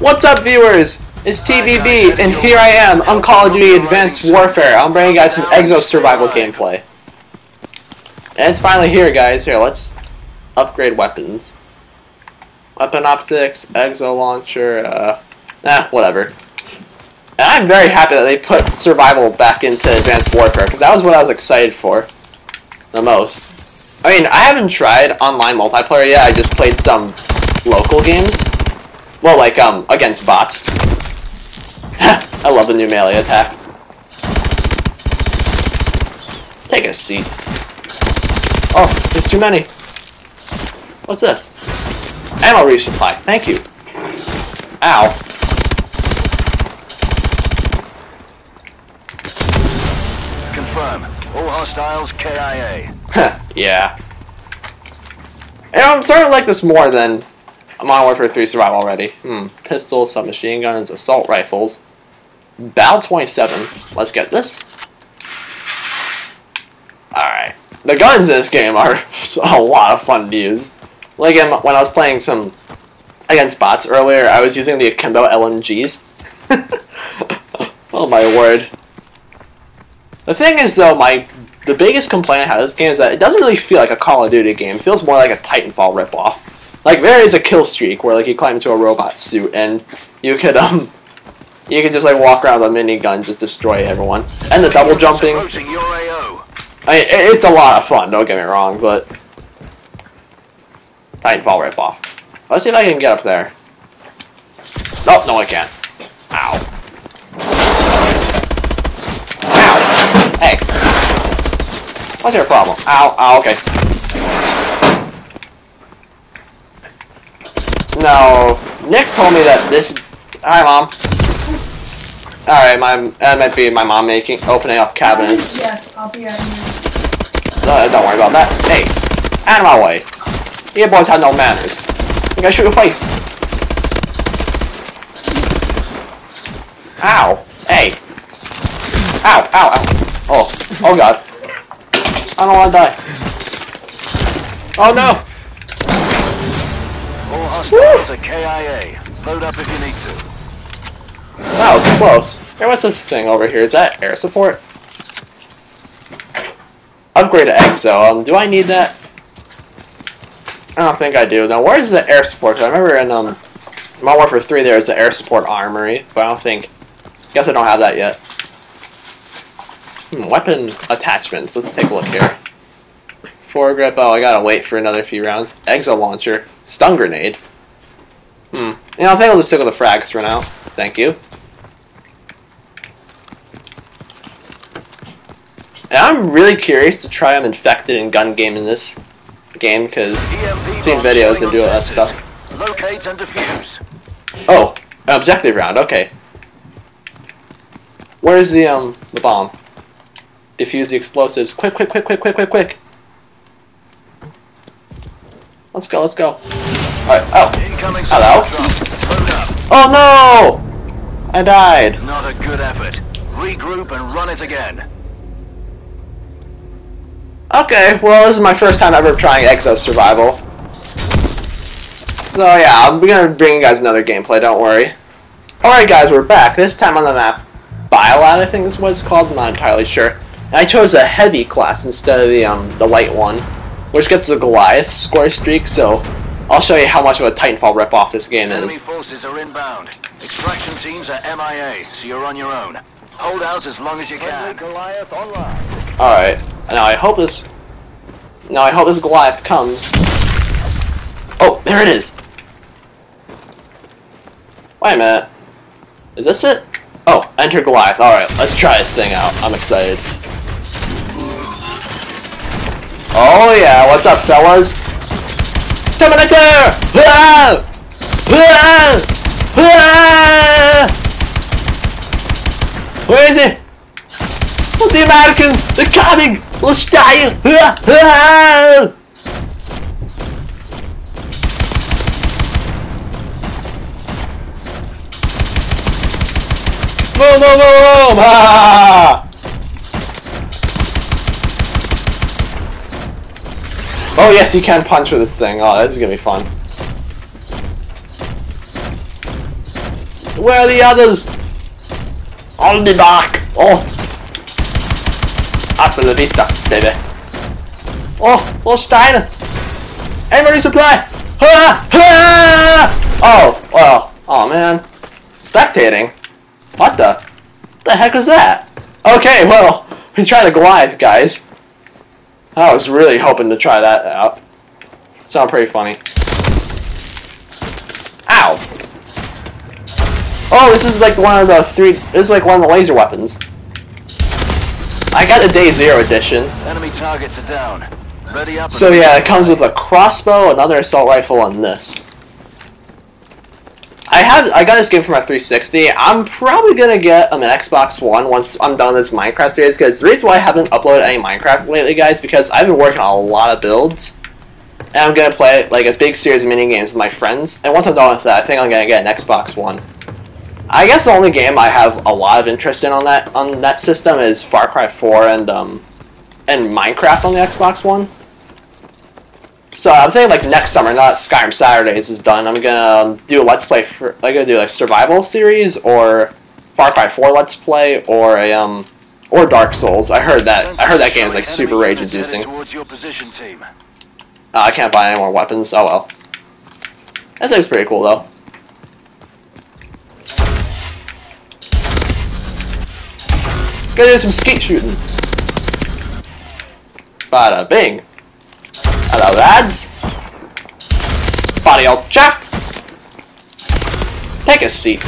What's up, viewers? It's TVB, and here I am on Call of Duty Advanced Warfare. I'm bringing you guys some Exo survival gameplay. And it's finally here, guys. Here, let's upgrade weapons. Weapon optics, Exo launcher, uh, eh, whatever. And I'm very happy that they put survival back into Advanced Warfare, because that was what I was excited for the most. I mean, I haven't tried online multiplayer yet, I just played some local games. Well, like, um, against bots. I love the new melee attack. Take a seat. Oh, there's too many. What's this? Ammo resupply. Thank you. Ow. Confirm. All hostiles KIA. yeah. And I'm starting to like this more than Modern Warfare 3 Survival already. Hmm. Pistols, submachine guns, assault rifles. Bal 27. Let's get this. Alright. The guns in this game are a lot of fun to use. Like when I was playing some against bots earlier, I was using the Akimbo LMGs. oh my word. The thing is though, my the biggest complaint I have this game is that it doesn't really feel like a Call of Duty game. It feels more like a Titanfall ripoff. Like there is a kill streak where like you climb into a robot suit and you could um you can just like walk around with a minigun, just destroy everyone. And the double jumping. I mean, it's a lot of fun. Don't get me wrong, but Titanfall ripoff. Let's see if I can get up there. Oh no, I can't. Ow. Ow. Hey. What's your problem? Ow. Ow. Okay. No, Nick told me that this. Hi, mom. All right, my that might be my mom making opening up cabinets. Yes, I'll be right here. Don't worry about that. Hey, out of my way. You boys have no manners. You gotta shoot your face. Ow. Hey. Ow, ow, ow. Oh, oh god. I don't wanna die. Oh no! All hostiles are KIA. Load up if you need to. That was close. Hey, what's this thing over here? Is that air support? Upgrade to Exo. Um, do I need that? I don't think I do. Now, where is the air support? I remember in um, Modern Warfare 3 there is the air support armory, but I don't think... guess I don't have that yet. Hmm, weapon attachments. Let's take a look here. Four Foregrip. Oh, I gotta wait for another few rounds. Exo launcher. Stun grenade. Hmm. You know, I think I'll just stick with the frags for now. Thank you. And I'm really curious to try I'm infected in gun game in this game because I've seen videos and do all that stuff. Locate and defuse. Oh, objective round. Okay. Where's the um the bomb? Defuse the explosives. Quick, quick, quick, quick, quick, quick, quick. Let's go, let's go. Alright, oh. Incoming Hello? Oh no! I died. Not a good effort. Regroup and run it again. Okay, well this is my first time ever trying Exo Survival. So yeah, I'm gonna bring you guys another gameplay, don't worry. Alright guys, we're back. This time on the map, Bio Lab I think is what it's called, I'm not entirely sure. And I chose a heavy class instead of the um the light one, which gets the Goliath score streak, so I'll show you how much of a Titanfall ripoff this game Enemy is. forces are inbound. Extraction teams are MIA, so you're on your own. Hold out as long as you can. Goliath online. Alright. Now I hope this Now I hope this Goliath comes. Oh, there it is! Wait a minute. Is this it? Oh, enter Goliath. Alright, let's try this thing out. I'm excited. Oh yeah, what's up fellas? Terminator! Ah! Ah! Ah! Where is it? Oh, the Americans! They're coming! We'll style! Ah! Ah! Boom, boom, boom, boom! Ah! Oh yes, you can punch with this thing. Oh, this is gonna be fun. Where are the others? I'll be back. Oh. Hasta la vista, baby. Oh, oh, Steiner. Emery supply. Ah, ah! Oh, well. Oh, man. Spectating? What the? The heck was that? Okay, well, we tried a Goliath, guys. I was really hoping to try that out. Sound pretty funny. Ow! Oh, this is like one of the three. This is like one of the laser weapons. I got the Day Zero edition. Enemy targets are down. Ready up. So yeah, it comes with a crossbow, another assault rifle, and this. I have I got this game for my 360. I'm probably gonna get um, an Xbox One once I'm done this Minecraft series. Because the reason why I haven't uploaded any Minecraft lately, guys, because I've been working on a lot of builds, and I'm gonna play like a big series of mini games with my friends. And once I'm done with that, I think I'm gonna get an Xbox One. I guess the only game I have a lot of interest in on that on that system is Far Cry 4 and um and Minecraft on the Xbox One. So I'm thinking like next summer, not Skyrim Saturdays is done. I'm gonna um, do a let's play. For, I'm gonna do like survival series or Far Cry 4 let's play or a um or Dark Souls. I heard that. I heard that game is like super rage inducing. Towards your position, team. Uh, I can't buy any more weapons. Oh well. That looks pretty cool though. Gonna do some skeet shooting. Bada bing. Hello, lads. Body old chap. Take a seat.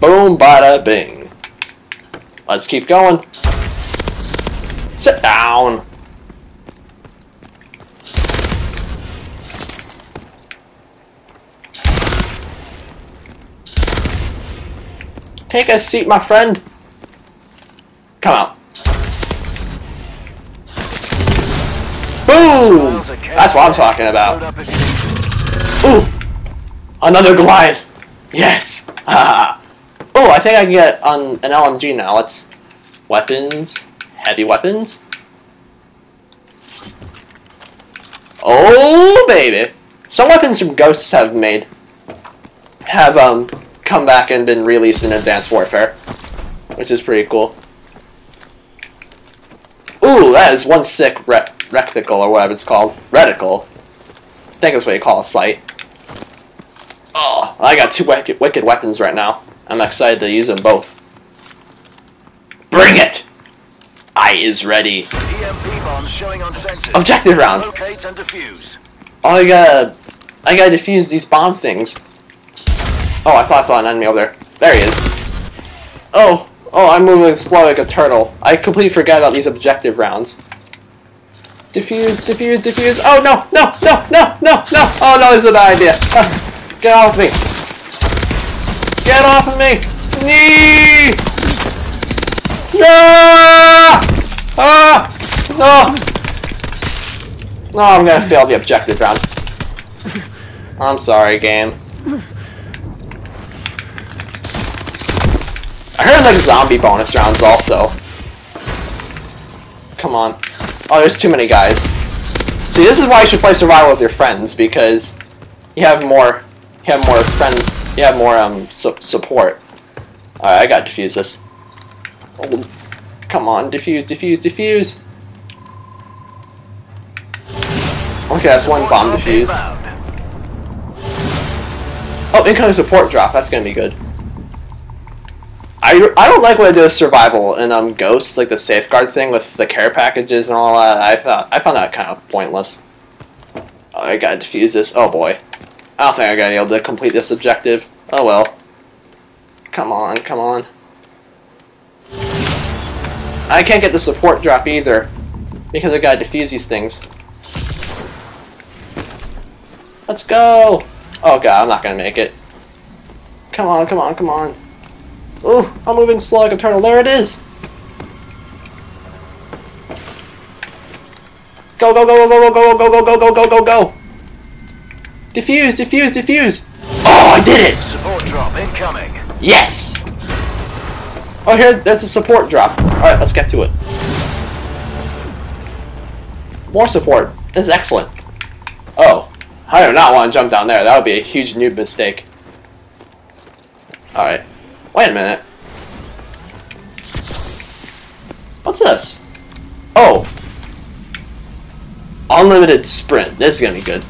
Boom, bada bing. Let's keep going. Sit down. Take a seat, my friend. Come out. Boom! That's what I'm talking about. Ooh! Another Goliath! Yes! Ah. Oh, I think I can get on an LMG now. Let's... Weapons. Heavy weapons. Oh, baby! Some weapons from Ghosts have made... Have, um, come back and been released in Advanced Warfare. Which is pretty cool. Ooh, that is one sick re reticle, or whatever it's called. Reticle. I think that's what you call a sight. Oh, I got two wicked, wicked weapons right now. I'm excited to use them both. Bring it! I is ready. EMP bombs showing on sensors. Objective round. Locate and defuse. Oh, I gotta, I gotta defuse these bomb things. Oh, I thought I saw an enemy over there. There he is. Oh, oh, I'm moving slow like a turtle. I completely forgot about these objective rounds. Diffuse, diffuse, diffuse. Oh no, no, no, no, no, no. Oh no, this is a bad idea. Ah, get off me. Get off of me. Nee. No! Ah! No! No, I'm gonna fail the objective round. I'm sorry, game. I heard like zombie bonus rounds also. Come on. Oh, there's too many guys. See, this is why you should play survival with your friends because you have more, you have more friends, you have more um su support. Alright, I gotta defuse this. Oh, come on, defuse, defuse, defuse. Okay, that's one bomb defused. Oh, incoming support drop. That's gonna be good. I, I don't like when I do with survival and um ghosts, like the safeguard thing with the care packages and all that. I thought I found that kind of pointless. Oh, I gotta defuse this. Oh boy, I don't think I'm gonna be able to complete this objective. Oh well. Come on, come on. I can't get the support drop either because I gotta defuse these things. Let's go! Oh god, I'm not gonna make it. Come on, come on, come on. Ooh, I'm moving like a turtle. There it is! Go, go, go, go, go, go, go, go, go, go, go, go, go! Diffuse, diffuse, diffuse! Oh, I did it! Support drop incoming. Yes! Oh, here, that's a support drop. Alright, let's get to it. More support. This is excellent. Oh. I do not want to jump down there. That would be a huge noob mistake. Alright. Wait a minute. What's this? Oh. Unlimited sprint. This is gonna be good.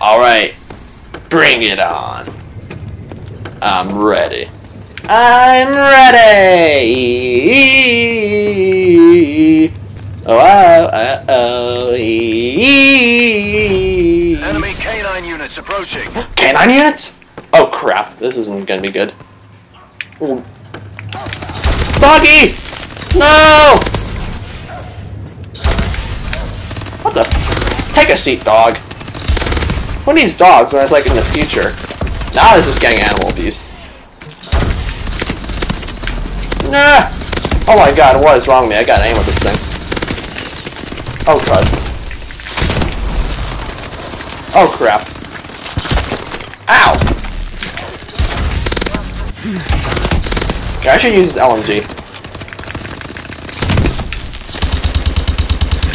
Alright. Bring it on. I'm ready. I'm ready! Oh, uh, oh, Enemy canine units approaching. Canine units? Oh crap, this isn't gonna be good. Doggy! No! What the? Take a seat, dog. Who needs dogs when it's like in the future? Now it's just getting animal abuse. Nah! Oh my god, what is wrong with me? I gotta aim with this thing. Oh crud. Oh crap. Ow! I should use LMG.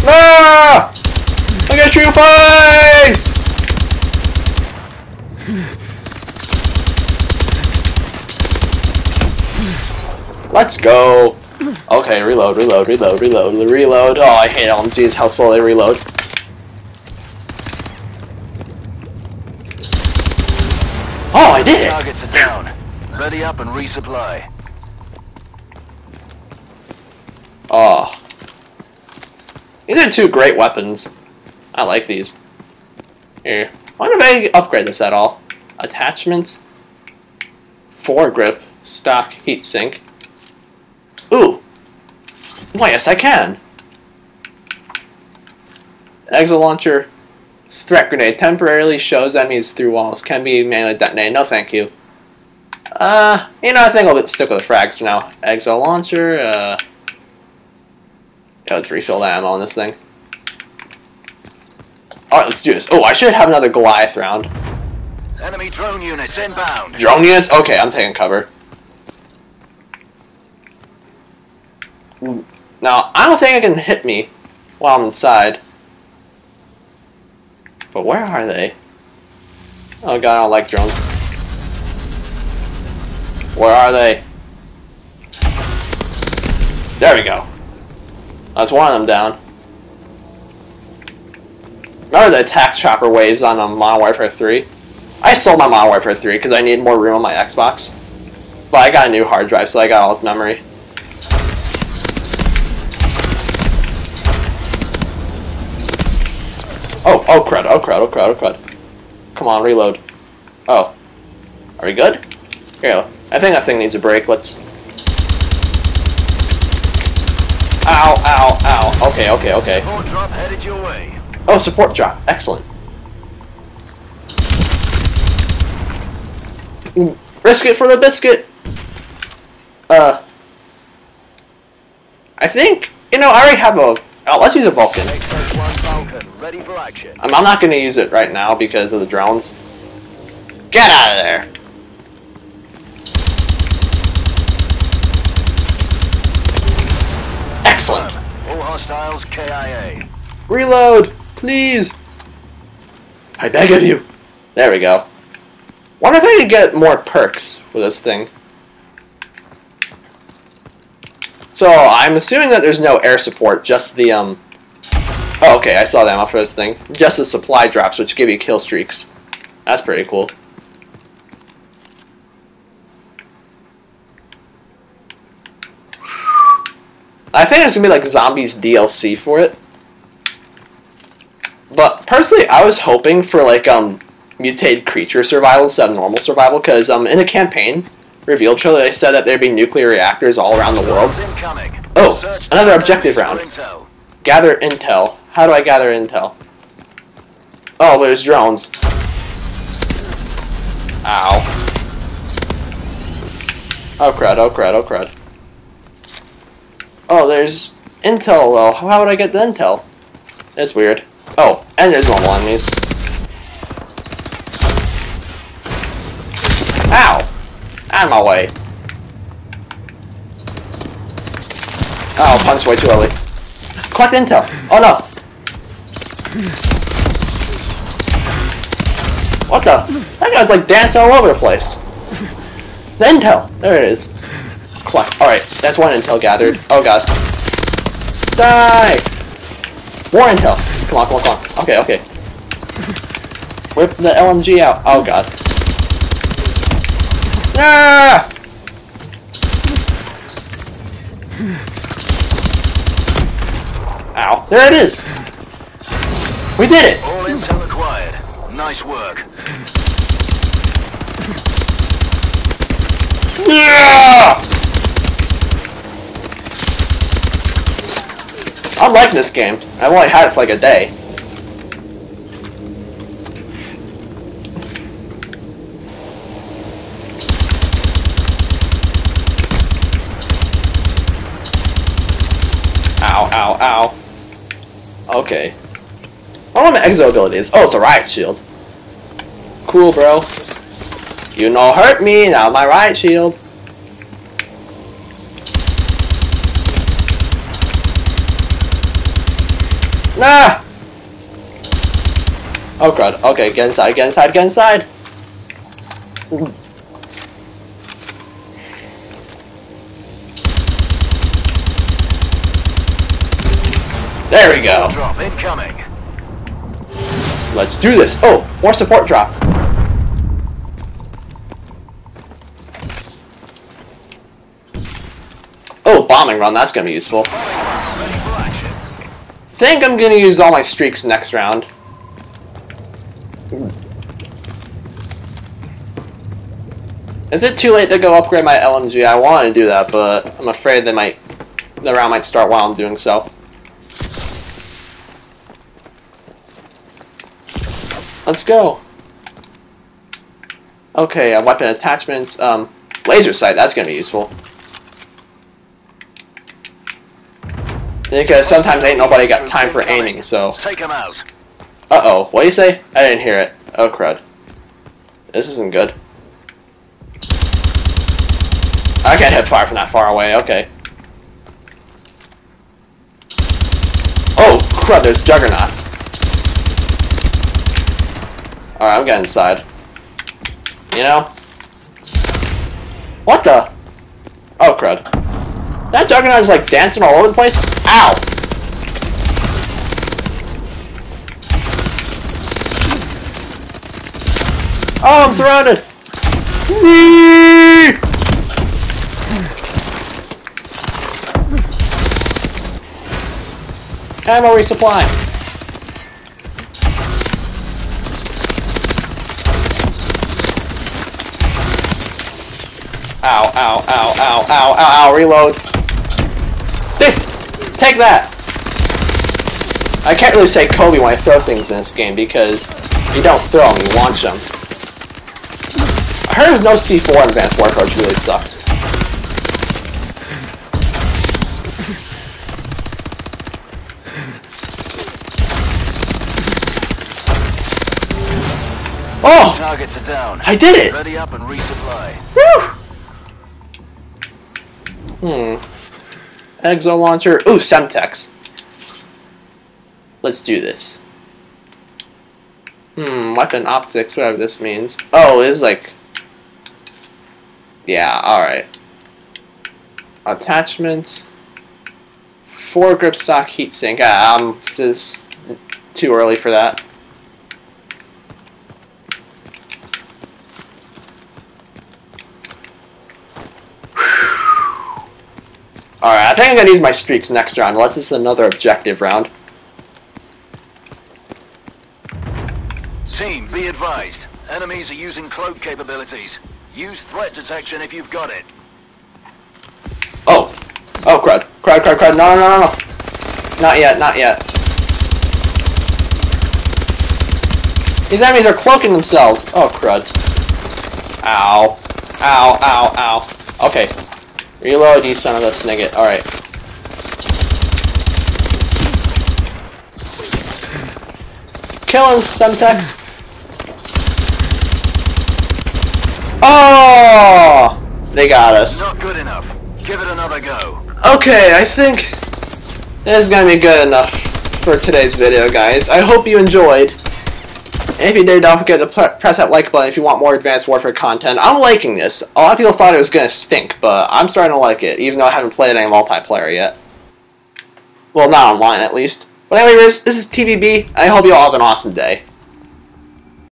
No! Look at your face! Let's go. Okay, reload, reload, reload, reload, reload. Oh, I hate LMGs, how slow they reload. Oh, I did it! Targets are down. Ready up and resupply. Oh. These are two great weapons. I like these. Here. wonder if I upgrade this at all. Attachments. Foregrip. Stock. Heatsink. Ooh. Why, yes I can. Exo launcher. Threat grenade. Temporarily shows enemies through walls. Can be manually detonated. No thank you. Uh, you know, I think I'll stick with the frags for now. Exo launcher, uh... Yeah, let's refill the ammo on this thing. Alright, let's do this. Oh, I should have another Goliath round. Enemy drone units inbound. Drone units? Okay, I'm taking cover. Now, I don't think it can hit me while I'm inside. But where are they? Oh god, I don't like drones. Where are they? There we go. That's one of them down. Remember the attack chopper waves on um, Modern Warfare 3? I sold my Modern Warfare 3 because I needed more room on my Xbox. But I got a new hard drive, so I got all its memory. Oh, oh crud, oh crud, oh crud, oh crud. Come on, reload. Oh. Are we good? Here, I think that thing needs a break. Let's... Ow, ow, ow. Okay, okay, okay. Support drop headed your way. Oh, support drop. Excellent. Risk it for the biscuit. Uh... I think... You know, I already have a... Oh, let's use a Vulcan. Ready for action. I'm, I'm not going to use it right now because of the drones. Get out of there! Excellent! All hostiles KIA. Reload! Please! I beg of you! There we go. Wonder if I could get more perks with this thing. So, I'm assuming that there's no air support, just the, um... Oh, okay, I saw the ammo for this thing. Just the supply drops, which give you kill streaks. That's pretty cool. I think there's gonna be like zombies DLC for it. But personally, I was hoping for like um mutated creature survival instead of normal survival because um in the campaign reveal trailer they said that there'd be nuclear reactors all around the world. Oh, another objective round. Gather intel. How do I gather intel? Oh, there's drones. Ow. Oh crud, oh crud, oh crud. Oh, there's intel though. How would I get the intel? It's weird. Oh, and there's one normal enemies. Ow! Out of my way. Oh, punch way too early. collect intel. Oh no. What the? That guy's like dancing all over the place. The intel. There it is. Collect. Alright, that's one intel gathered. Oh god. Die! More intel. Come on, come on, come on. Okay, okay. Whip the LMG out. Oh god. Ah! Ow. There it is! We did it! All intel acquired. Nice work. Yeah! I'm liking this game. I've only had it for like a day. Ow, ow, ow. Okay. What are my exo abilities? Oh, it's a riot shield. Cool, bro. You no hurt me, now my riot shield. Nah! Oh crud. Okay, get inside, get inside, get inside! There we go. Drop incoming. Let's do this. Oh, more support drop. Oh, bombing run. That's gonna be useful. Think I'm gonna use all my streaks next round. Is it too late to go upgrade my LMG? I want to do that, but I'm afraid they might, the round might start while I'm doing so. Let's go. Okay, uh, weapon attachments. Um, laser sight. That's gonna be useful. Because sometimes ain't nobody got time for aiming, so. Take him out. Uh oh, what do you say? I didn't hear it. Oh crud. This isn't good. I can't hit fire from that far away, okay. Oh crud, there's juggernauts. Alright, I'm getting inside. You know? What the? Oh crud. That juggernaut is like dancing all over the place? Ow! Oh, I'm surrounded! Ammo resupply! Ow, ow, ow, ow, ow, ow, ow, reload! Take that! I can't really say Kobe when I throw things in this game because you don't throw them, you launch them. I heard there's no C4 in Advanced Warfare, which really sucks. Oh! Targets are down. I did it! Ready up and resupply. Whew! Hmm. Exo launcher. Ooh, Semtex. Let's do this. Hmm, weapon optics, whatever this means. Oh, it's like... Yeah, alright. Attachments. Foregrip stock heatsink. Ah, I'm just too early for that. Alright, I think I'm gonna use my streaks next round, unless this is another objective round. Team, be advised. Enemies are using cloak capabilities. Use threat detection if you've got it. Oh! Oh, crud. Crud, crud, crud. No, no, no, no. Not yet, not yet. These enemies are cloaking themselves. Oh, crud. Ow. Ow, ow, ow. Okay. Reload, you son of a snigget. Alright. Kill him, Semtex. Oh! They got us. Not good enough. Give it another go. Okay, I think This is gonna be good enough for today's video, guys. I hope you enjoyed. And if you did, don't forget to press that like button if you want more Advanced Warfare content. I'm liking this. A lot of people thought it was gonna stink, but I'm starting to like it, even though I haven't played any multiplayer yet. Well, not online, at least. But anyways, this is TVB. I hope you all have an awesome day.